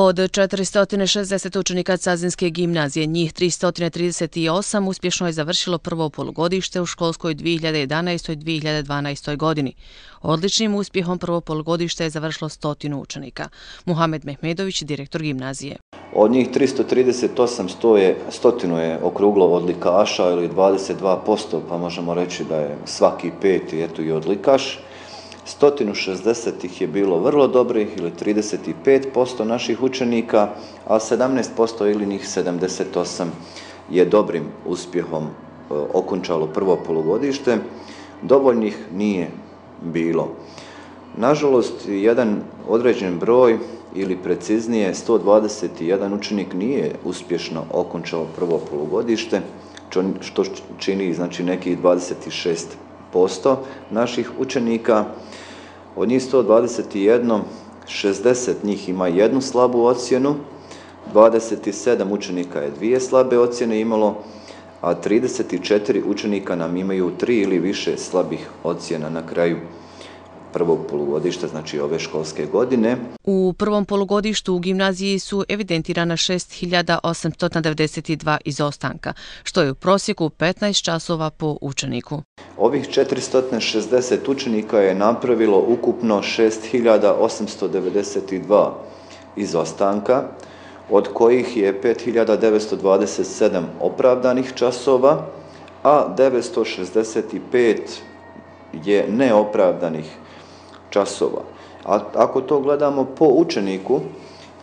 Od 460 učenika Cazinske gimnazije, njih 338 uspješno je završilo prvo polugodište u školskoj 2011-2012. godini. Odličnim uspjehom prvo polugodište je završilo stotinu učenika. Muhamed Mehmedović, direktor gimnazije. Od njih 338 stoje, stotinu je okruglo odlikaša ili 22%, pa možemo reći da je svaki peti eto i odlikaš. 160 ih je bilo vrlo dobrih ili 35% naših učenika, a 17% ili njih 78 je dobrim uspjehom e, okončalo prvo polugodište. Dovoljnih nije bilo. Nažalost, jedan određen broj ili preciznije 121 učenik nije uspješno okončao prvo polugodište, što čini znači nekih 26% naših učenika. Od njih 121, 60 njih ima jednu slabu ocjenu, 27 učenika je dvije slabe ocjene imalo, a 34 učenika nam imaju tri ili više slabih ocjena na kraju prvog polugodišta, znači ove školske godine. U prvom polugodištu u gimnaziji su evidentirana 6892 izostanka, što je u prosjeku 15 časova po učeniku. Ovih 460 učenika je napravilo ukupno 6892 izostanka, od kojih je 5927 opravdanih časova, a 965 je neopravdanih časova. A ako to gledamo po učeniku,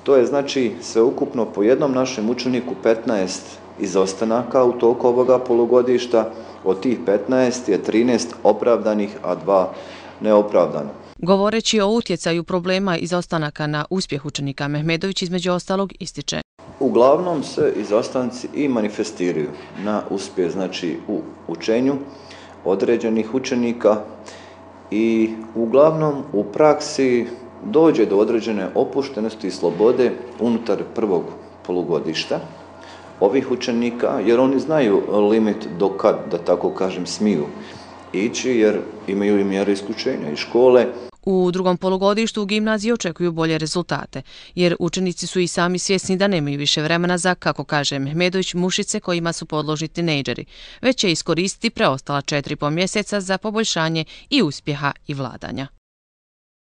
to je znači sve ukupno po jednom našem učeniku 15 izostanaka u toku ovoga polugodišta, od tih 15 je 13 opravdanih, a dva neopravdana. Govoreći o utjecaju problema izostanaka na uspjeh učenika, Mehmedović između ostalog ističe. Uglavnom se izostanci i manifestiraju na uspjeh, znači u učenju određenih učenika i uglavnom u praksi dođe do određene opuštenosti i slobode unutar prvog polugodišta ovih učenika, jer oni znaju limit do kad, da tako kažem, smiju ići, jer imaju i mjere isključenja iz škole. U drugom polugodištu u gimnaziji očekuju bolje rezultate, jer učenici su i sami svjesni da nemaju više vremena za, kako kaže Mehmedović, mušice kojima su podložni tinejdžeri, već će iskoristiti preostala četiri po mjeseca za poboljšanje i uspjeha i vladanja.